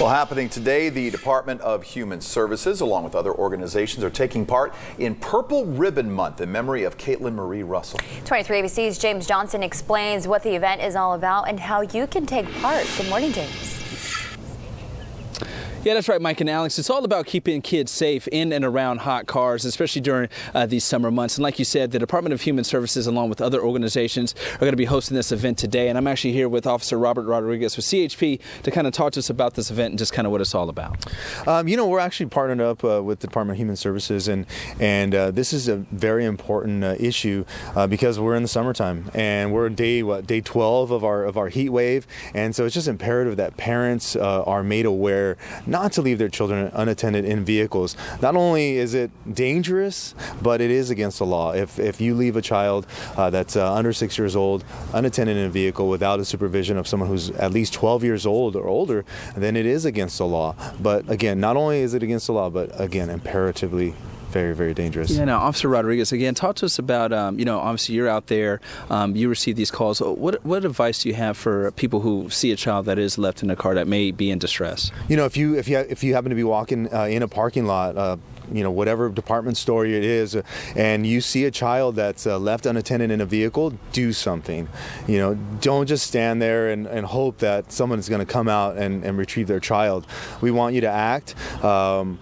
Well, happening today, the Department of Human Services, along with other organizations, are taking part in Purple Ribbon Month in memory of Kaitlyn Marie Russell. 23 ABC's James Johnson explains what the event is all about and how you can take part. Good morning, James. Yeah, that's right, Mike and Alex. It's all about keeping kids safe in and around hot cars, especially during uh, these summer months. And like you said, the Department of Human Services, along with other organizations, are going to be hosting this event today. And I'm actually here with Officer Robert Rodriguez with CHP to kind of talk to us about this event and just kind of what it's all about. Um, you know, we're actually partnered up uh, with the Department of Human Services, and and uh, this is a very important uh, issue uh, because we're in the summertime and we're day what day 12 of our of our heat wave, and so it's just imperative that parents uh, are made aware not to leave their children unattended in vehicles. Not only is it dangerous, but it is against the law. If, if you leave a child uh, that's uh, under six years old unattended in a vehicle without the supervision of someone who's at least 12 years old or older, then it is against the law. But again, not only is it against the law, but again, imperatively very, very dangerous. Yeah, now, Officer Rodriguez, again, talk to us about, um, you know, obviously you're out there, um, you receive these calls. What, what advice do you have for people who see a child that is left in a car that may be in distress? You know, if you if you if you happen to be walking uh, in a parking lot, uh, you know whatever department store it is and you see a child that's uh, left unattended in a vehicle do something you know don't just stand there and, and hope that someone is going to come out and, and retrieve their child we want you to act um,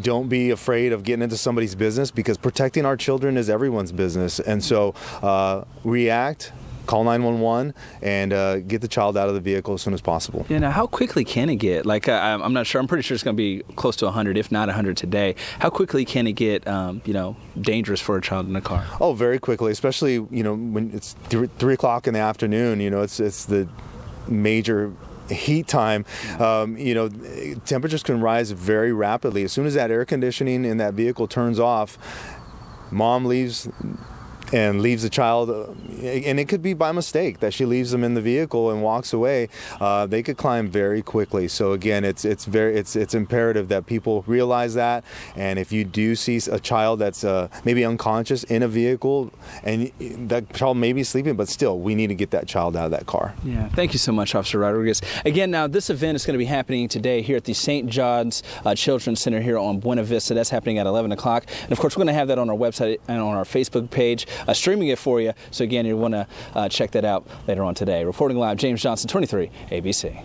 don't be afraid of getting into somebody's business because protecting our children is everyone's business. And so uh, react, call 911 and uh, get the child out of the vehicle as soon as possible. Yeah, now how quickly can it get? Like, uh, I'm not sure, I'm pretty sure it's going to be close to 100, if not 100 today. How quickly can it get, um, you know, dangerous for a child in a car? Oh, very quickly, especially, you know, when it's th- 3 o'clock in the afternoon, you know, it's, it's the major heat time, um, you know, temperatures can rise very rapidly. As soon as that air conditioning in that vehicle turns off, mom leaves and leaves the child, uh, and it could be by mistake that she leaves them in the vehicle and walks away. Uh, they could climb very quickly. So again, it's it's very it's it's imperative that people realize that. And if you do see a child that's uh, maybe unconscious in a vehicle, and that child may be sleeping, but still, we need to get that child out of that car. Yeah. Thank you so much, Officer Rodriguez. Again, now this event is going to be happening today here at the St. John's uh, Children's Center here on Buena Vista. That's happening at 11 o'clock, and of course, we're going to have that on our website and on our Facebook page uh, streaming it for you. So again, you want to uh, check that out later on today. Reporting live, James Johnson, 23 ABC.